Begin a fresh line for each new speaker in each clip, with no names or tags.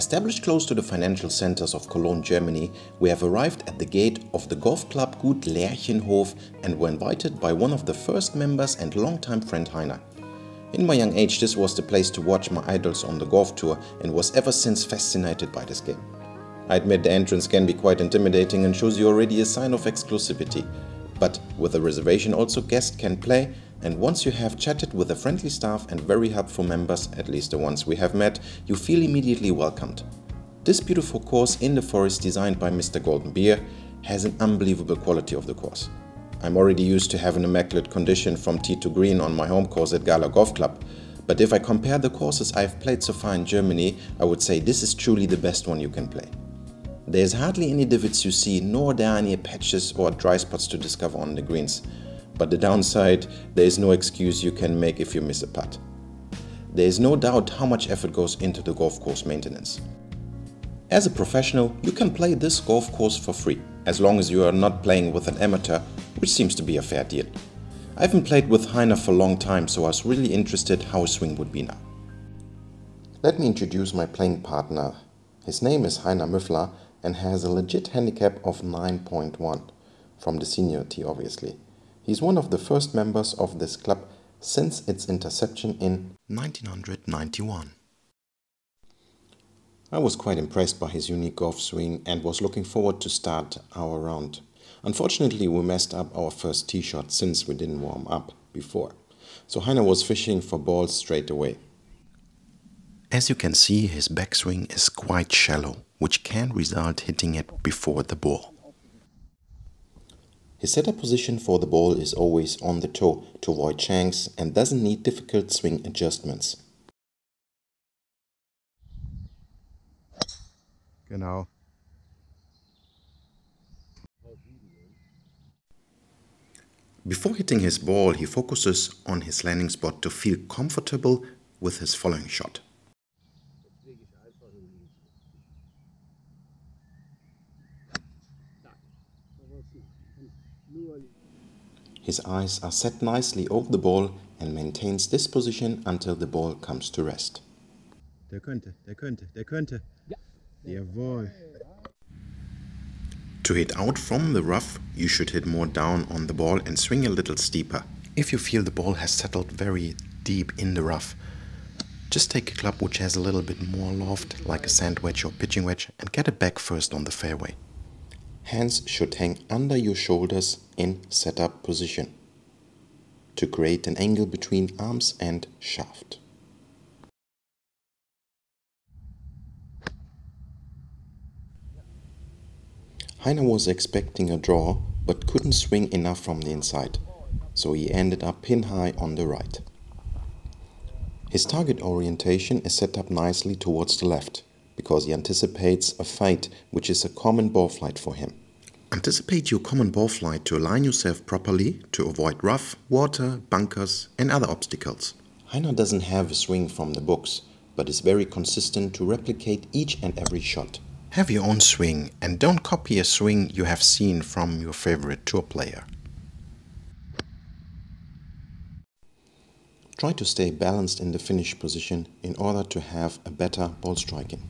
Established close to the financial centers of Cologne, Germany, we have arrived at the gate of the golf club Gut Lärchenhof and were invited by one of the first members and longtime friend Heiner. In my young age, this was the place to watch my idols on the golf tour and was ever since fascinated by this game. I admit the entrance can be quite intimidating and shows you already a sign of exclusivity. But with a reservation also guests can play and once you have chatted with the friendly staff and very helpful members, at least the ones we have met, you feel immediately welcomed. This beautiful course in the forest designed by Mr. Golden Bear has an unbelievable quality of the course. I'm already used to have an immaculate condition from tee to green on my home course at Gala Golf Club, but if I compare the courses I've played so far in Germany, I would say this is truly the best one you can play. There's hardly any divots you see, nor are there are any patches or dry spots to discover on the greens. But the downside, there is no excuse you can make if you miss a putt. There is no doubt how much effort goes into the golf course maintenance. As a professional, you can play this golf course for free, as long as you are not playing with an amateur, which seems to be a fair deal. I haven't played with Heiner for a long time, so I was really interested how his swing would be now. Let me introduce my playing partner. His name is Heiner Müffler and has a legit handicap of 9.1, from the senior tee obviously. He's one of the first members of this club since its inception in 1991. I was quite impressed by his unique golf swing and was looking forward to start our round. Unfortunately, we messed up our first tee shot since we didn't warm up before. So Heiner was fishing for balls straight away. As you can see, his backswing is quite shallow, which can result hitting it before the ball. His setup position for the ball is always on the toe to avoid shanks and doesn't need difficult swing adjustments.
Genau.
Before hitting his ball, he focuses on his landing spot to feel comfortable with his following shot. His eyes are set nicely over the ball and maintains this position until the ball comes to rest.
Der könnte, der er könnte, der er könnte. Ja. Jawohl.
Er to hit out from the rough, you should hit more down on the ball and swing a little steeper. If you feel the ball has settled very deep in the rough, just take a club which has a little bit more loft, like a sand wedge or pitching wedge, and get it back first on the fairway. Hands should hang under your shoulders in setup position to create an angle between arms and shaft. Heiner was expecting a draw but couldn't swing enough from the inside, so he ended up pin high on the right. His target orientation is set up nicely towards the left, because he anticipates a fade which is a common ball flight for him. Anticipate your common ball flight to align yourself properly to avoid rough, water, bunkers and other obstacles. Heiner doesn't have a swing from the books, but is very consistent to replicate each and every shot. Have your own swing and don't copy a swing you have seen from your favorite tour player. Try to stay balanced in the finish position in order to have a better ball striking.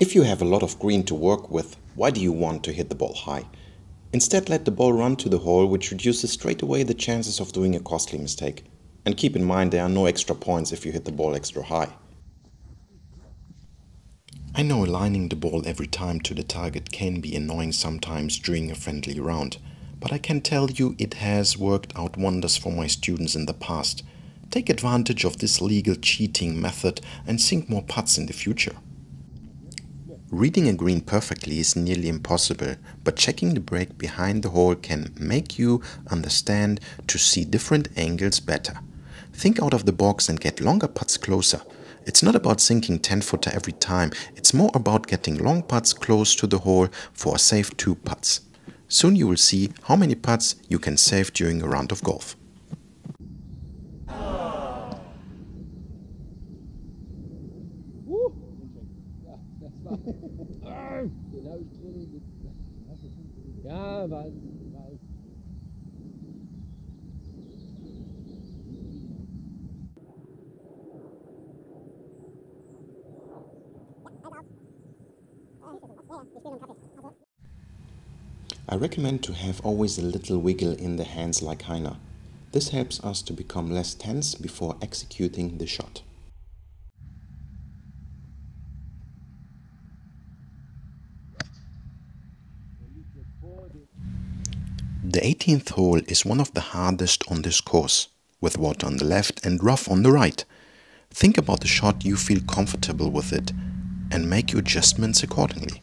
If you have a lot of green to work with, why do you want to hit the ball high? Instead, let the ball run to the hole, which reduces straight away the chances of doing a costly mistake. And keep in mind there are no extra points if you hit the ball extra high. I know aligning the ball every time to the target can be annoying sometimes during a friendly round, but I can tell you it has worked out wonders for my students in the past. Take advantage of this legal cheating method and sink more putts in the future. Reading a green perfectly is nearly impossible, but checking the break behind the hole can make you understand to see different angles better. Think out of the box and get longer putts closer. It's not about sinking 10 footer every time, it's more about getting long putts close to the hole for a safe 2 putts. Soon you will see how many putts you can save during a round of golf.
genau Ja.
I recommend to have always a little wiggle in the hands like Heiner. This helps us to become less tense before executing the shot. The 18th hole is one of the hardest on this course, with water on the left and rough on the right. Think about the shot you feel comfortable with it and make your adjustments accordingly.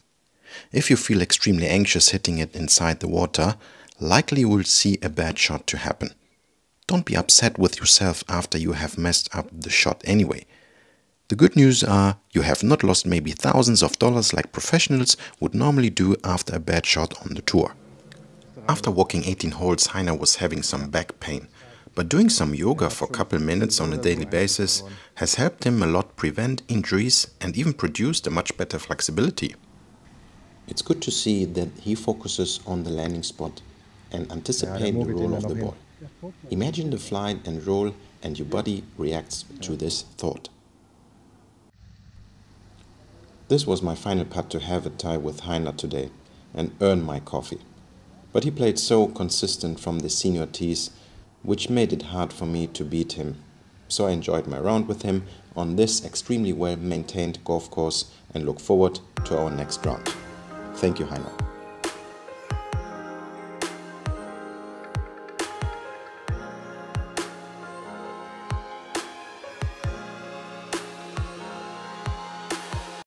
If you feel extremely anxious hitting it inside the water, likely you will see a bad shot to happen. Don't be upset with yourself after you have messed up the shot anyway. The good news are you have not lost maybe thousands of dollars like professionals would normally do after a bad shot on the tour. After walking 18 holes, Heiner was having some back pain, but doing some yoga for a couple minutes on a daily basis has helped him a lot prevent injuries and even produced a much better flexibility. It's good to see that he focuses on the landing spot and anticipate the roll of the ball. Imagine the flight and roll and your body reacts to this thought. This was my final putt to have a tie with Heiner today and earn my coffee. But he played so consistent from the senior tees, which made it hard for me to beat him. So I enjoyed my round with him on this extremely well maintained golf course and look forward to our next round. Thank you, Heiner.